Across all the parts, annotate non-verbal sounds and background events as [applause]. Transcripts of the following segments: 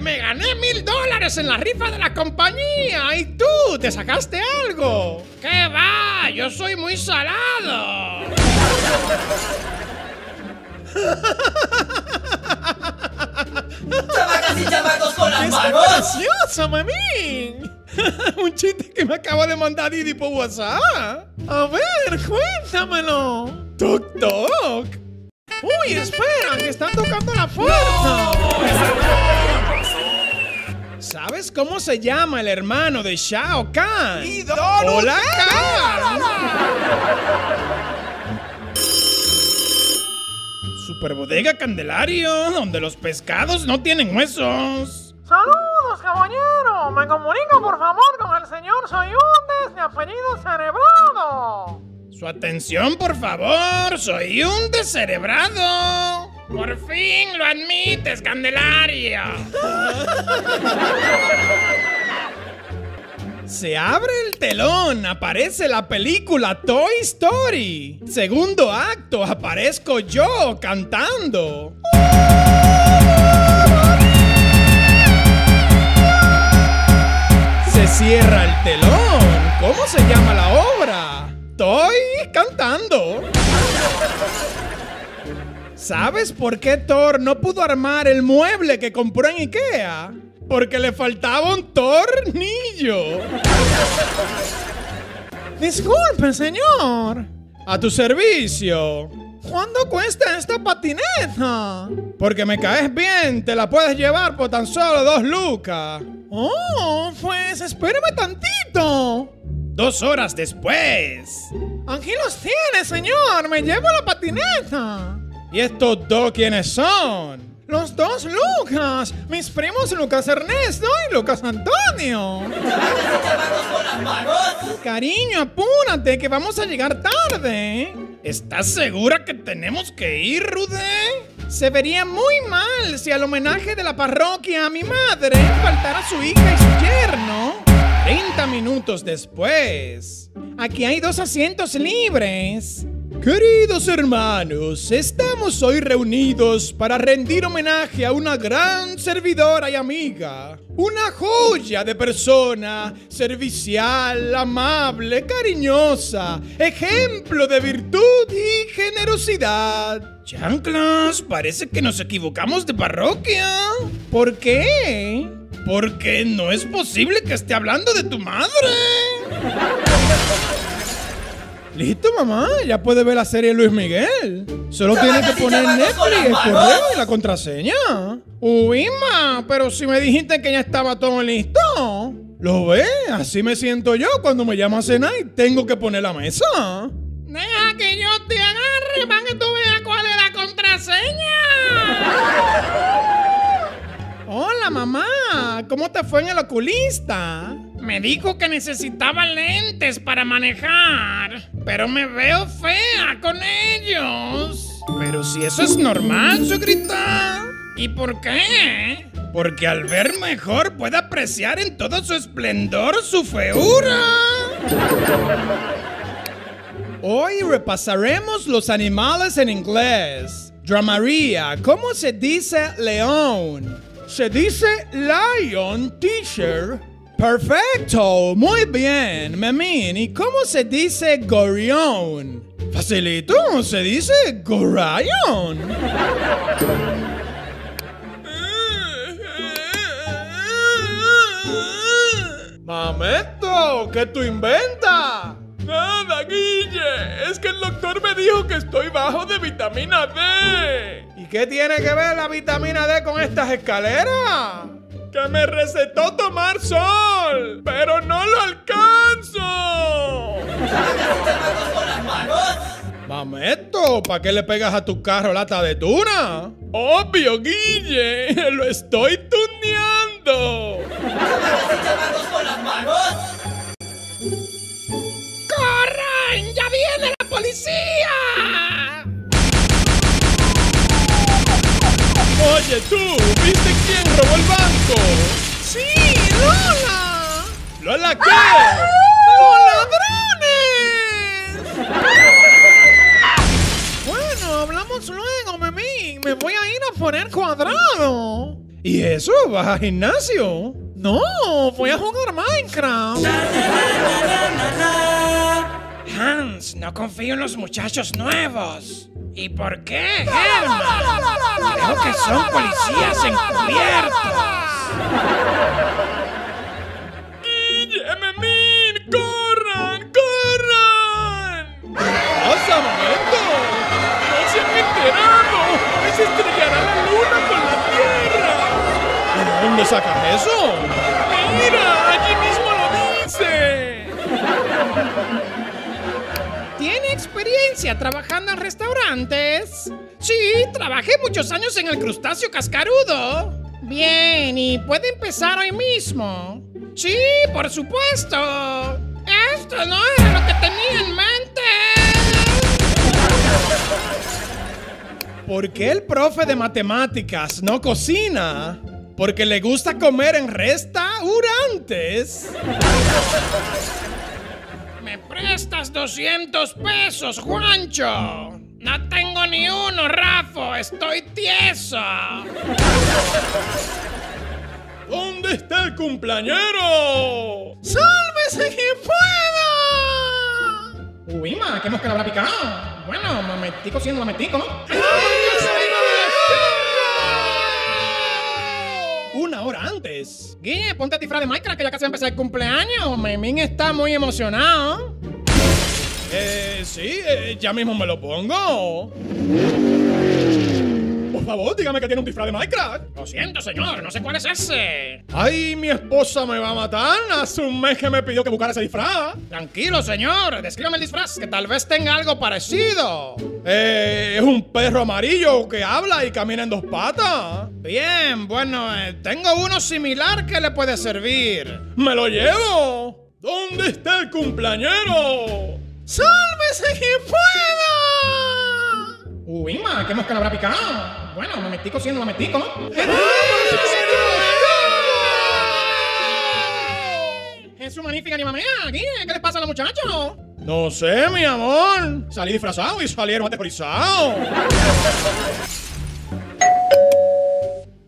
Me gané mil dólares en la rifa de la compañía. ¿Y tú? ¿Te sacaste algo? ¿Qué va? Yo soy muy salado. ¡Chamacas y chamacos con las ¡Está manos! gracioso, mamín! Un chiste que me acaba de mandar Didi por WhatsApp. A ver, cuéntamelo. Toc, toc. Uy, espera, que están tocando la puerta. ¿Sabes cómo se llama el hermano de Shao Kahn? ¡Hola, Kahn! Super bodega Candelario, donde los pescados no tienen huesos. Saludos, caballero. Me comunico, por favor, con el señor Soyundes de apellido Cerebrado. Su atención, por favor. Soy un descerebrado. Por fin lo admites, Candelario. Se abre el telón, aparece la película Toy Story. Segundo acto, aparezco yo cantando. Se cierra el telón. ¿Cómo se llama la obra? Estoy cantando. ¿Sabes por qué Thor no pudo armar el mueble que compró en Ikea? Porque le faltaba un tornillo. Disculpe, señor. A tu servicio. ¿Cuánto cuesta esta patineta? Porque me caes bien, te la puedes llevar por tan solo dos lucas. Oh, pues espérame tantito. Dos horas después. Aquí los tiene, señor. Me llevo la patineta. ¿Y estos dos quiénes son? Los dos Lucas. Mis primos Lucas Ernesto y Lucas Antonio. Cariño, apúrate, que vamos a llegar tarde. ¿Estás segura que tenemos que ir, Rude? Se vería muy mal si al homenaje de la parroquia a mi madre faltara su hija y su yerno. 30 minutos después. Aquí hay dos asientos libres. Queridos hermanos, estamos hoy reunidos para rendir homenaje a una gran servidora y amiga. Una joya de persona, servicial, amable, cariñosa, ejemplo de virtud y generosidad. Chanclas, parece que nos equivocamos de parroquia. ¿Por qué? Porque no es posible que esté hablando de tu madre. Listo, mamá. Ya puede ver la serie Luis Miguel. Solo tiene que poner Netflix, el correo y la contraseña. Uy, ma, pero si me dijiste que ya estaba todo listo. ¿Lo ves? Así me siento yo cuando me llama a cenar y tengo que poner la mesa. Deja que yo te agarre para que tú veas cuál es la contraseña. Hola, mamá. ¿Cómo te fue en el oculista? Me dijo que necesitaba lentes para manejar, pero me veo fea con ellos. Pero si eso es normal, suegrita. ¿Y por qué? Porque al ver mejor puede apreciar en todo su esplendor su feura. Hoy repasaremos los animales en inglés. Dramaría, ¿cómo se dice león? Se dice lion, teacher. Perfecto, muy bien, Memín. ¿Y cómo se dice gorrión? Facilito, se dice gorrión. Mameto, ¿qué tú inventas? Nada, Guille. Es que el doctor me dijo que estoy bajo de vitamina D. ¿Y qué tiene que ver la vitamina D con estas escaleras? Que me recetó tomar sol, pero no lo alcanzo. ¡Chamacos con las manos! Mameto, ¿para qué le pegas a tu carro lata de tuna? Obvio, Guille, lo estoy tuneando. ¡Chamacos con las manos! ¡Corran! ¡Ya viene la policía! Oye tú, ¿viste quién robó el ¡Sí, Lola! ¿Lola qué? ¡Los ladrones! Bueno, hablamos luego, Memín. Me voy a ir a poner cuadrado. ¿Y eso? ¿Vas al gimnasio? No, voy a jugar Minecraft. Hans, no confío en los muchachos nuevos. ¿Y por qué, Herman? Creo que son policías encubiertos. ¡Guille, corran, corran! ¡Pasa, momento! ¡No se han enterado! ¡Hoy se estrellará la luna con la Tierra! ¿De dónde sacas eso? ¡Mira! ¡Allí mismo lo dice! ¿Tiene experiencia trabajando en restaurantes? Sí, trabajé muchos años en el crustáceo cascarudo. Bien, ¿y puede empezar hoy mismo? Sí, por supuesto. Esto no era lo que tenía en mente. ¿Por qué el profe de matemáticas no cocina? Porque le gusta comer en restaurantes. ¿Me prestas 200 pesos, Juancho? No tengo ni uno, Rafo. Estoy tieso. ¿Dónde está el cumpleañero? ¡Sálvese quien pueda! Uy, ma, ¿qué mosca le habrá picado? Bueno, momentico siendo momentico. Una hora antes. Guille, ponte a disfraz de Minecraft que ya casi va a empezar el cumpleaños. Memín está muy emocionado. Eh, sí, eh, ya mismo me lo pongo. Por favor, dígame que tiene un disfraz de Minecraft. Lo siento, señor, no sé cuál es ese. Ay, mi esposa me va a matar. Hace un mes que me pidió que buscara ese disfraz. Tranquilo, señor. Descríbame el disfraz, que tal vez tenga algo parecido. Eh, es un perro amarillo que habla y camina en dos patas. Bien, bueno, eh, tengo uno similar que le puede servir. ¡Me lo llevo! ¿Dónde está el cumpleañero? ¡Sálvese quien pueda! Uy, ma, ¿qué mosca le habrá picado? Bueno, momentico siendo momentico. Es su magnífica ni mamea. ¿Qué les pasa a los muchachos? No sé, mi amor. Salí disfrazado y salieron aterrorizados.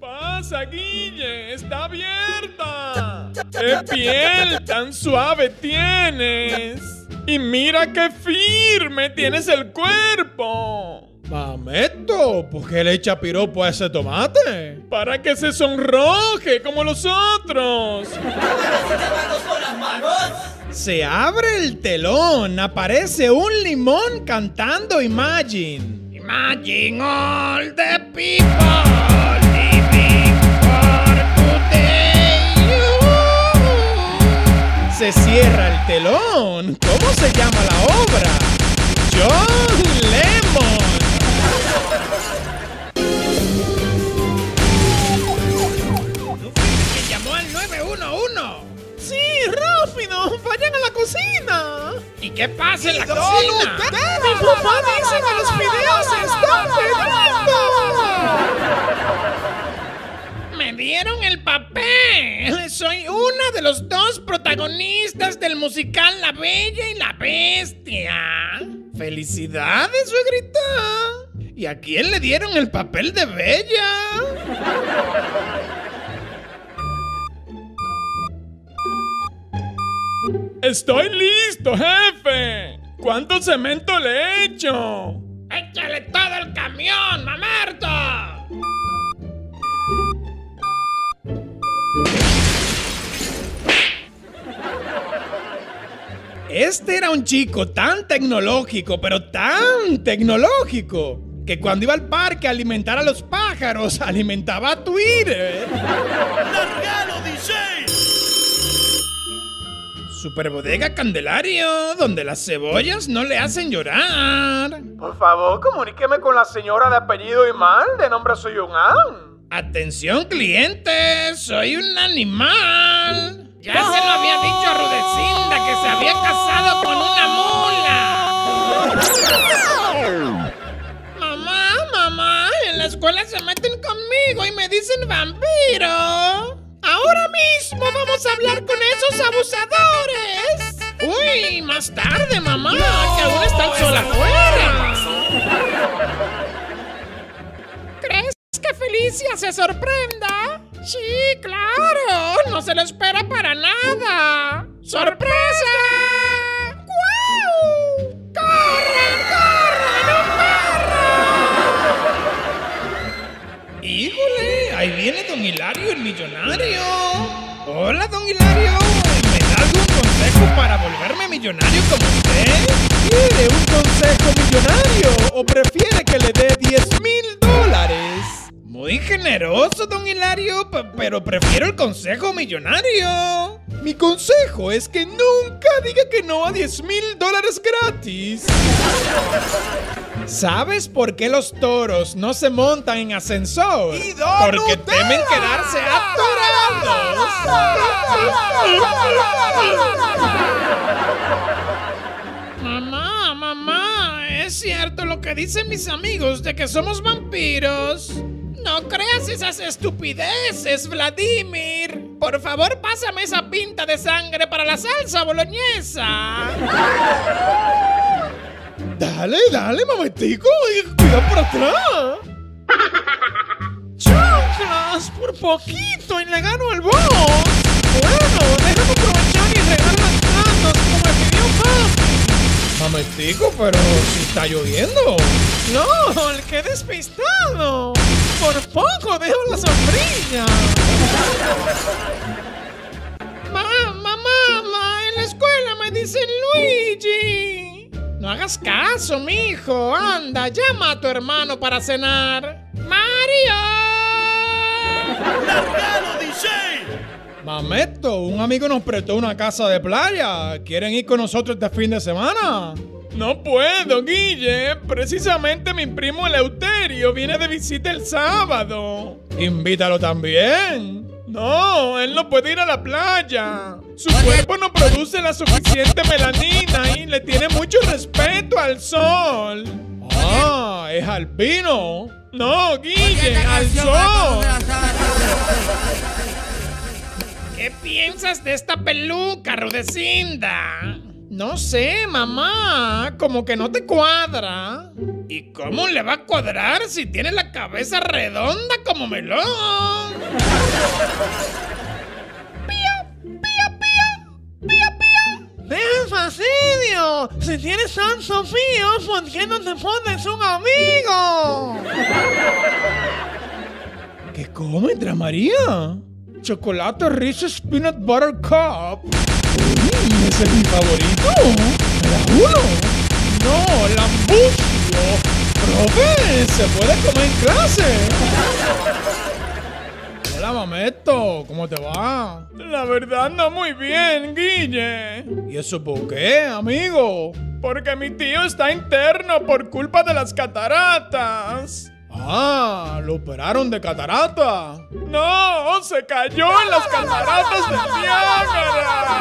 ¡Pasa, Guille! ¡Está abierta! ¡Qué piel tan suave tienes! ¡Y mira qué firme tienes el cuerpo! Mameto, ¿por qué le echa piropo a ese tomate? Para que se sonroje como los otros. ¡Llamarnos con las manos! Se abre el telón, aparece un limón cantando Imagine. Imagine all the people Se cierra el telón. ¿Cómo se llama la obra? John Lemon. ¿Quién llamó al 911? ¡Sí, rápido! ¡Vayan a la cocina! ¿Y qué pasa en la ¿Dónde cocina? ¡Mi papá dice que los videos se están perdiendo! ¡Me dieron el papel! Soy una de los dos protagonistas del musical La Bella y la Bestia. ¡Felicidades, suegrita! ¿Y a quién le dieron el papel de Bella? ¡Estoy listo, jefe! ¿Cuánto cemento le he hecho? Este era un chico tan tecnológico, pero tan tecnológico, que cuando iba al parque a alimentar a los pájaros, [laughs] alimentaba a Twitter. ¡Largalo, DJ! Super Bodega Candelario, donde las cebollas no le hacen llorar. Por favor, comuníqueme con la señora de apellido Imal, de nombre Soyungan. Atención clientes, soy un animal. Ya se lo había dicho a Rudecinda que se había casado con una mula. Mamá, mamá, en la escuela se meten conmigo y me dicen vampiro. Ahora mismo vamos a hablar con esos abusadores. Uy, más tarde, mamá, que aún está el sol afuera. ¿Crees que Felicia se sorprenda? Sí, claro. ¡Sorpresa! ¡Guau! ¡Corran, corran! ¡Un perro! ¡Híjole! Ahí viene Don Hilario, el millonario. Hola, Don Hilario. ¿Me da algún consejo para volverme millonario como usted? ¿Quiere un consejo millonario o prefiere que le dé 10 mil dólares? Muy generoso, don Hilario, pero prefiero el consejo millonario. Mi consejo es que nunca diga que no a 10 mil dólares gratis. ¿Sabes por qué los toros no se montan en ascensor? Porque temen quedarse atorados. Mamá, mamá, ¿es cierto lo que dicen mis amigos de que somos vampiros? No creas esas estupideces, Vladimir. Por favor, pásame esa pinta de sangre para la salsa boloñesa. Dale, dale, mametico. Cuidado por atrás. ¡Chanclas! Por poquito y le gano el boss. Bueno, déjame aprovechar y regar las plantas como me pidió papi. Pero si está lloviendo. No, el que despistado. Por poco dejo la sombrilla. Mamá, mamá, en la escuela me dicen Luigi. No hagas caso, mijo. Anda, llama a tu hermano para cenar. ¡Mario! ¡Largalo, DJ! Mameto, un amigo nos prestó una casa de playa. ¿Quieren ir con nosotros este fin de semana? No puedo, Guille. Precisamente mi primo Eleuterio viene de visita el sábado. Invítalo también. No, él no puede ir a la playa. Su cuerpo no produce la suficiente melanina y le tiene mucho respeto al sol. Ah, es alpino. No, Guille, al sol. ¿Qué piensas de esta peluca, Rudecinda? No sé, mamá. Como que no te cuadra. ¿Y cómo le va a cuadrar si tiene la cabeza redonda como melón? ¡Deja el fastidio! Si tienes tantos fíos, ¿por qué no te pones un amigo? ¿Qué come, María? Chocolate Reese's Peanut Butter Cup. Ese es mi favorito. ¿Me da uno? No, lambucio. Profe, se puede comer en clase. Hola, Mameto, ¿cómo te va? La verdad no muy bien, Guille. ¿Y eso por qué, amigo? Porque mi tío está interno por culpa de las cataratas. Ah, lo operaron de catarata. No, se cayó en las cataratas de Niágara.